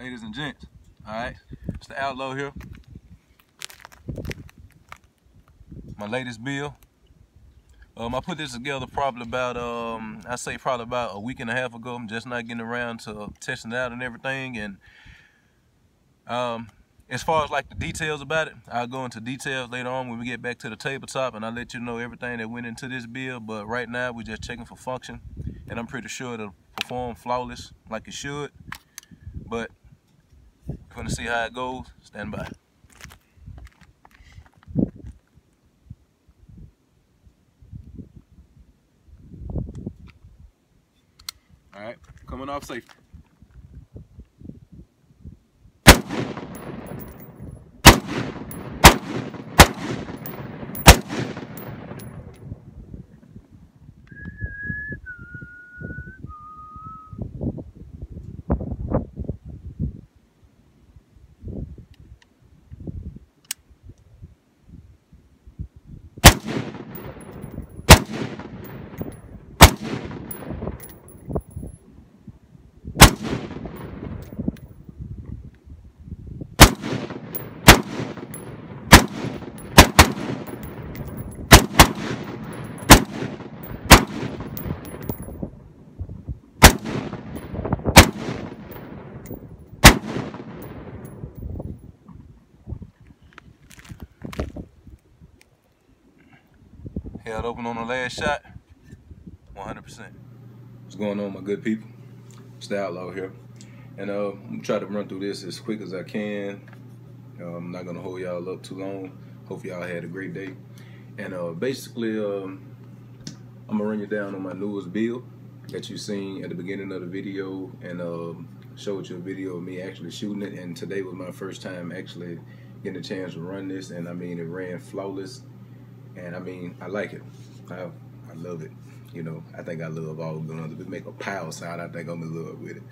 ladies and gents. All right, it's the Outlaw here. My latest bill. Um, I put this together probably about um, I say probably about a week and a half ago. I'm just not getting around to testing it out and everything. And um, as far as like the details about it, I'll go into details later on when we get back to the tabletop, and I'll let you know everything that went into this bill. But right now, we're just checking for function, and I'm pretty sure it'll perform flawless like it should. But gonna see how it goes. Stand by. All right, coming off safety. Held open on the last shot. 100%. What's going on, my good people? It's the Outlaw here. And uh, I'm gonna try to run through this as quick as I can. Uh, I'm not gonna hold y'all up too long. Hope y'all had a great day. And uh, basically, um, I'm gonna run you down on my newest build that you seen at the beginning of the video and uh, showed you a video of me actually shooting it. And today was my first time actually getting a chance to run this. And I mean, it ran flawless and I mean, I like it. I, I love it. You know, I think I love all guns. If we make a pile sound, I think I'm in love with it.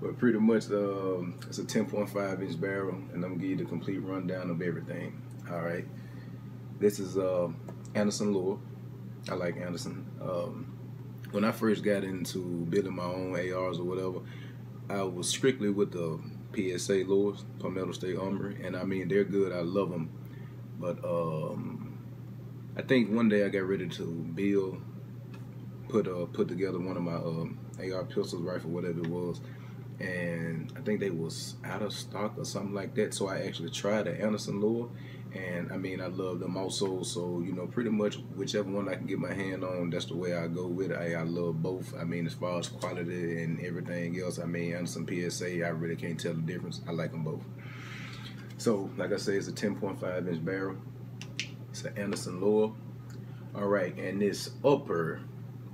But pretty much, um, it's a 10.5 inch barrel, and I'm gonna give you the complete rundown of everything. All right. This is uh, Anderson Lower. I like Anderson. Um, when I first got into building my own ARs or whatever, I was strictly with the PSA lowers, Palmetto State Armory, and I mean they're good. I love them, but um, I think one day I got ready to build, put uh, put together one of my um, AR pistols, rifle, whatever it was, and I think they was out of stock or something like that. So I actually tried the Anderson lower, and I mean I love them also. So you know, pretty much whichever one I can get my hand on, that's the way I go with it. I, I love both. I mean, as far as quality and everything else, I mean Anderson PSA, I really can't tell the difference. I like them both. So, like I say, it's a 10.5 inch barrel. It's an Anderson Lower. All right, and this upper,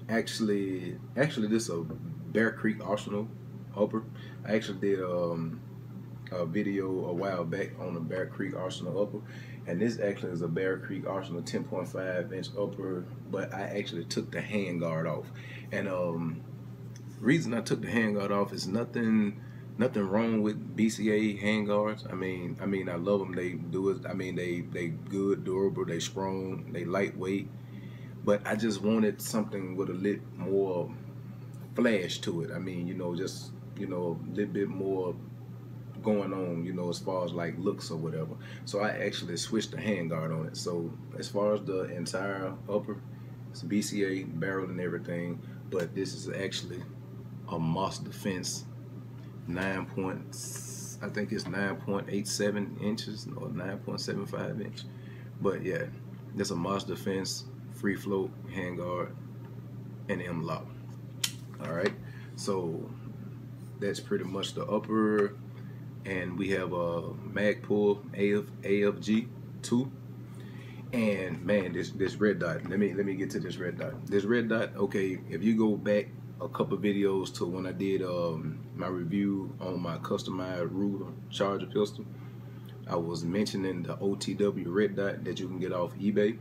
actually, actually this a Bear Creek Arsenal upper. I actually did um, a video a while back on the Bear Creek Arsenal upper, and this actually is a Bear Creek Arsenal 10.5 inch upper, but I actually took the handguard off. And um, reason I took the handguard off is nothing nothing wrong with BCA handguards. I mean, I mean, I love them. They do it. I mean, they they good, durable, they strong, they lightweight. But I just wanted something with a little more flash to it. I mean, you know, just you know, a little bit more going on, you know, as far as like looks or whatever. So I actually switched the handguard on it. So as far as the entire upper, it's BCA barrel and everything, but this is actually a Moss Defense nine point, I think it's 9.87 inches or 9.75 inch. But yeah, there's a Moss Defense free float handguard and M lock. All right, so that's pretty much the upper, and we have a Magpul AF, AFG two. And man, this this red dot. Let me let me get to this red dot. This red dot. Okay, if you go back a couple videos to when I did um, my review on my customized Ruger Charger pistol. I was mentioning the OTW red dot that you can get off eBay.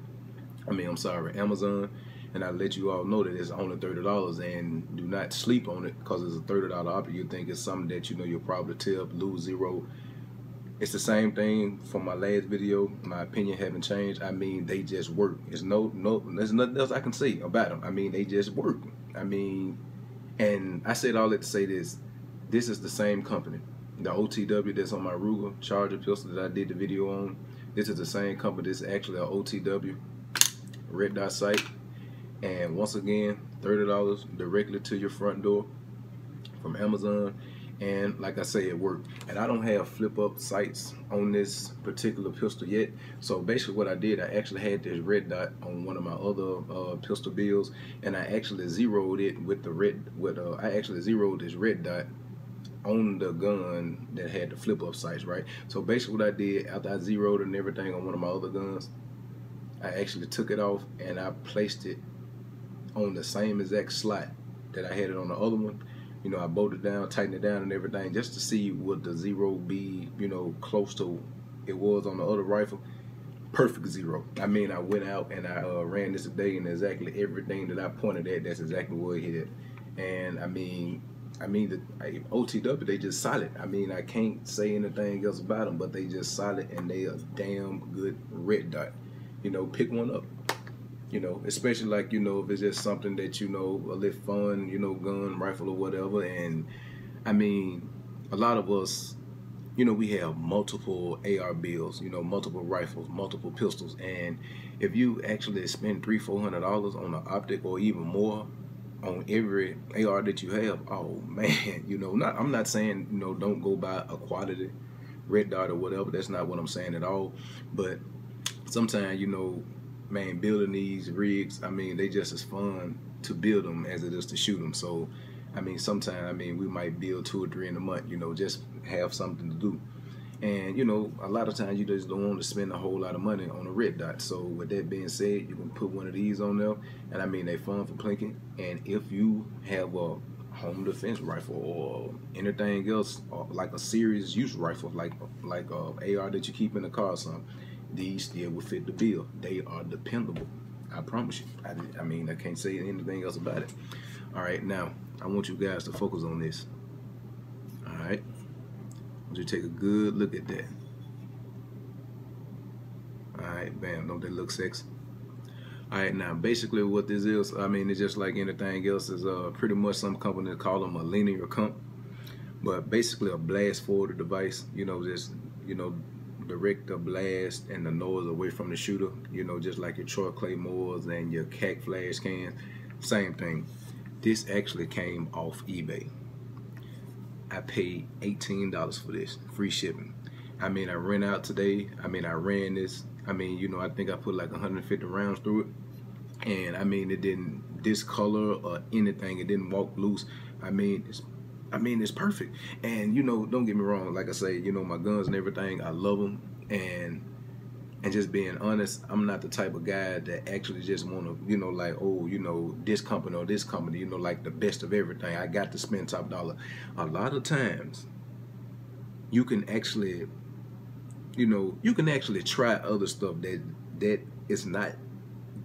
I mean, I'm sorry, Amazon. And I let you all know that it's only $30 and do not sleep on it because it's a $30 option. You think it's something that you know you'll probably tip, lose zero. It's the same thing from my last video. My opinion haven't changed. I mean, they just work. There's no, no, there's nothing else I can say about them. I mean, they just work. I mean, and I said all that to say this. This is the same company. the OTW that's on my Ruger Charger pistol that I did the video on. This is the same company. This is actually an OTW red dot sight. And once again, $30 directly to your front door from Amazon. And like I say, it worked. And I don't have flip up sights on this particular pistol yet. So basically what I did, I actually had this red dot on one of my other uh, pistol bills And I actually zeroed it with the red, with uh, I actually zeroed this red dot on the gun that had the flip up sights, right? So basically what I did after I zeroed and everything on one of my other guns, I actually took it off and I placed it on the same exact slot that I had it on the other one. You know, I bolted down, tightened it down and everything just to see what the zero be, you know, close to it was on the other rifle. Perfect zero. I mean, I went out and I uh, ran this today and exactly everything that I pointed at, that's exactly what it hit. And I mean, I mean, the OTW, they just solid. I mean, I can't say anything else about them, but they just solid and they a damn good red dot. You know, pick one up. You know, especially like, you know, if it's just something that, you know, a little fun, you know, gun, rifle or whatever. And I mean, a lot of us, you know, we have multiple AR bills, you know, multiple rifles, multiple pistols. And if you actually spend three, four hundred dollars on an optic or even more, on every AR that you have, oh man, you know, not I'm not saying, you know, don't go buy a quality red dot or whatever. That's not what I'm saying at all. But sometimes, you know, man, building these rigs, I mean, they just as fun to build them as it is to shoot them. So, I mean, sometimes, I mean, we might build two or three in a month, you know, just have something to do. And you know, a lot of times you just don't want to spend a whole lot of money on a red dot. So with that being said, you can put one of these on there, and I mean they fun for plinking. And if you have a home defense rifle or anything else, or like a serious use rifle, like like uh, a AR that you keep in the car, or something, these still will fit the bill. They are dependable. I promise you. I, I mean, I can't say anything else about it. All right, now I want you guys to focus on this. All right Want you to take a good look at that. Alright, bam, don't they look sexy? Alright, now basically what this is, I mean, it's just like anything else, is uh, pretty much some company call them a linear comp. But basically a blast forward device, you know, just, you know, direct the blast and the noise away from the shooter, you know, just like your Troy Claymores and your KAK flash cans, same thing. This actually came off eBay. I paid $18 for this, free shipping. I mean, I ran out today. I mean, I ran this. I mean, you know, I think I put like 150 rounds through it. And I mean, it didn't discolor or anything. It didn't walk loose. I mean, it's I mean, it's perfect. And you know, don't get me wrong. Like I say, you know, my guns and everything, I love them. And and just being honest, I'm not the type of guy that actually just want to, you know, like, oh, you know, this company or this company, you know, like the best of everything. I got to spend top dollar. A lot of times, you can actually, you know, you can actually try other stuff that that is not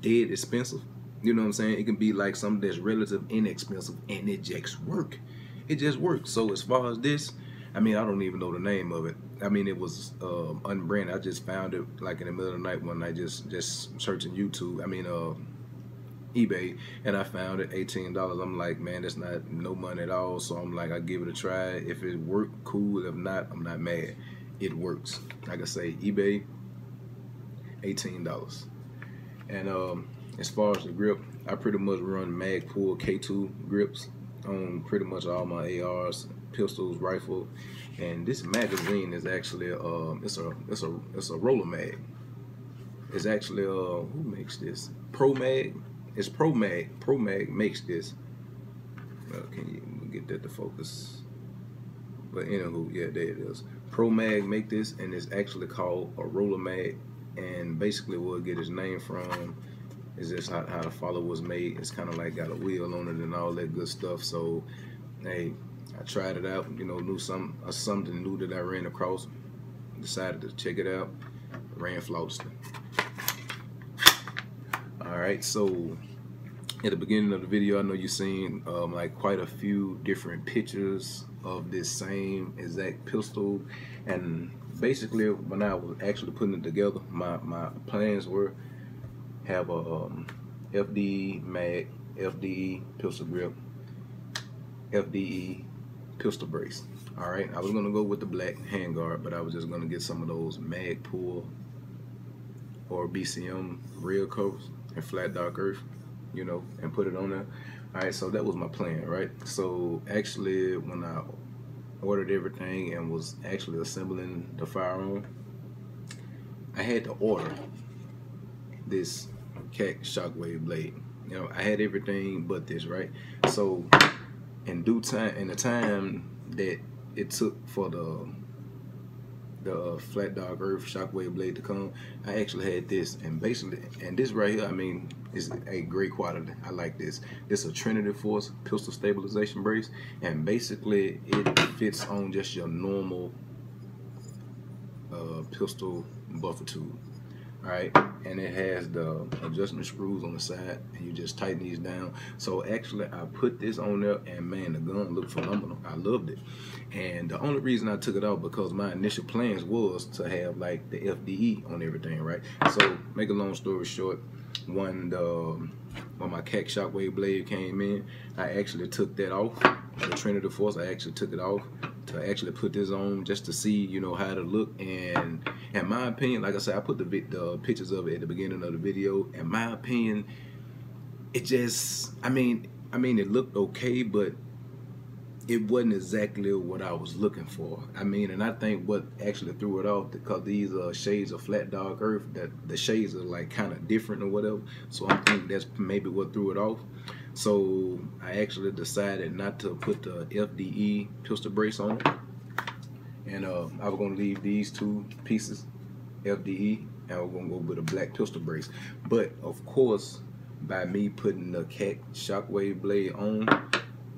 dead expensive. You know what I'm saying? It can be like something that's relative inexpensive and it just work. It just works. So as far as this, I mean, I don't even know the name of it. I mean, it was uh, unbranded. I just found it like in the middle of the night one I just just searching YouTube. I mean, uh, eBay, and I found it eighteen dollars. I'm like, man, that's not no money at all. So I'm like, I give it a try. If it work, cool. If not, I'm not mad. It works. Like I say, eBay, eighteen dollars. And um, as far as the grip, I pretty much run Magpul K2 grips on pretty much all my ARs, pistols, rifle, and this magazine is actually um it's a it's a it's a roller mag. It's actually uh who makes this? Pro Mag. It's Pro Mag. Pro Mag makes this. Uh, can you get that to focus? But anywho, yeah, there it is. Pro Mag make this, and it's actually called a roller mag. And basically, where it get its name from is just how, how the follower was made. It's kind of like got a wheel on it and all that good stuff. So, hey, I tried it out, you know, knew some uh, something new that I ran across. Decided to check it out. Ran flawlessly. All right, so at the beginning of the video, I know you've seen um, like quite a few different pictures of this same exact pistol, and basically when I was actually putting it together, my my plans were have a um, FDE mag, FDE pistol grip, FDE pistol brace. All right, I was gonna go with the black handguard, but I was just gonna get some of those Magpul or BCM real coats and flat dark earth, you know, and put it on there. All right, so that was my plan, right? So actually, when I ordered everything and was actually assembling the firearm, I had to order this KAK Shockwave blade. You know, I had everything but this, right? So in due time, in the time that it took for the the uh, flat dark earth shockwave blade to come i actually had this. And basically and this right here i mean is a great quality. I like this. This is a trinity force pistol stabilization brace. And basically it fits on just your normal uh, pistol buffer tube right? And it has the adjustment screws on the side and you just tighten these down. So actually I put this on there and man the gun looked phenomenal. I loved it. And the only reason I took it out because my initial plans was to have like the FDE on everything right? So make a long story short when the when my KAK shockwave blade came in I actually took that off. The Trinity Force I actually took it off to actually put this on just to see you know how to look. And in my opinion like I said I put the, the pictures of it at the beginning of the video in my opinion it just I mean I mean it looked okay but it wasn't exactly what I was looking for. I mean, and I think what actually threw it off because these uh, shades of flat dark earth, that the shades are like kind of different or whatever. So I think that's maybe what threw it off. So I actually decided not to put the FDE pistol brace on it. And uh, I was going to leave these two pieces, FDE, and we're to go with a black pistol brace. But of course, by me putting the KAK shockwave blade on,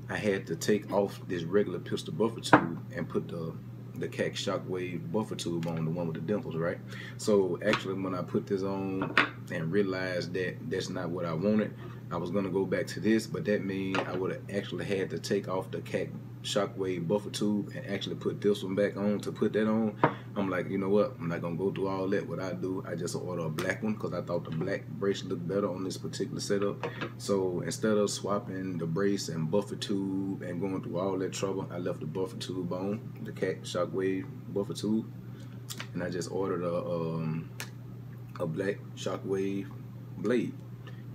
I had to take off this regular pistol buffer tube and put the the KAK Shockwave buffer tube on, the one with the dimples, right? So actually when I put this on and realized that that's not what I wanted, I was gonna go back to this, but that means I would have actually had to take off the KAK Shockwave buffer tube and actually put this one back on to put that on. I'm like, you know what? I'm not gonna go through all that. What I do, I just order a black one because I thought the black brace looked better on this particular setup. So instead of swapping the brace and buffer tube and going through all that trouble, I left the buffer tube on, the KAK Shockwave buffer tube, and I just ordered a um, a black Shockwave blade,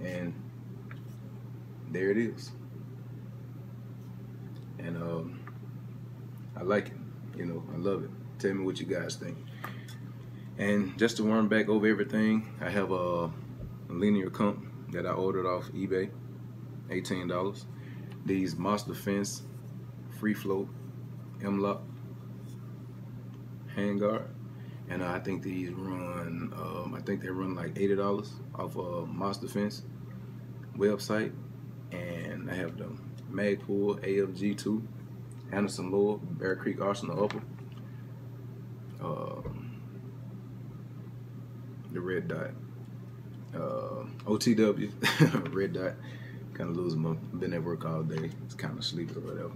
and there it is and um, I like it. You know, I love it. Tell me what you guys think. And just to run back over everything, I have a, a linear comp that I ordered off eBay, $18. These Monster Fence Free Float M-Lock handguard. And I think these run, um, I think they run like $80 off a Monster Fence website. And I have them Magpul AFG2, Anderson Lower, Bear Creek Arsenal Upper, uh, the red dot, uh, OTW, red dot, kind of losing my, been at work all day, it's kind of sleepy or whatever.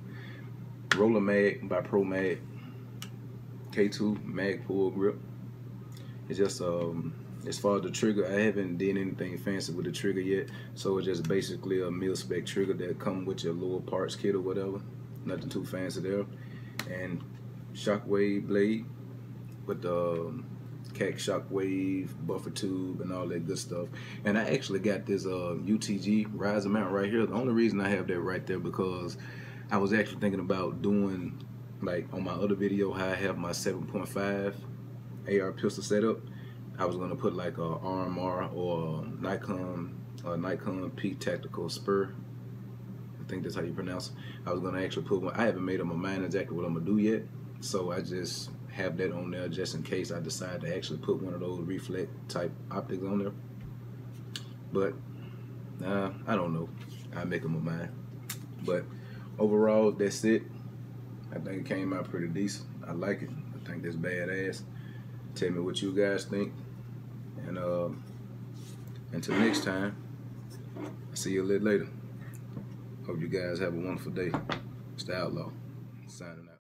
Roller Mag by Pro Mag, K2 Magpul grip. It's just um, as far as the trigger, I haven't did anything fancy with the trigger yet. So it's just basically a mil spec trigger that come with your lower parts kit or whatever. Nothing too fancy there. And shockwave blade with the um, KAK shockwave buffer tube and all that good stuff. And I actually got this uh, UTG riser mount right here. The only reason I have that right there because I was actually thinking about doing like on my other video how I have my 7.5 AR pistol setup I was gonna put like a RMR or a Nikon a Nikon P Tactical Spur. I think that's how you pronounce it. I was gonna actually put one. I haven't made up my mind exactly what I'm gonna do yet, so I just have that on there just in case I decide to actually put one of those reflect type optics on there. But nah, I don't know. I make up my mind. But overall, that's it. I think it came out pretty decent. I like it. I think that's badass. Tell me what you guys think. And uh, until next time, I'll see you a little later. Hope you guys have a wonderful day. It's the Outlaw, signing out.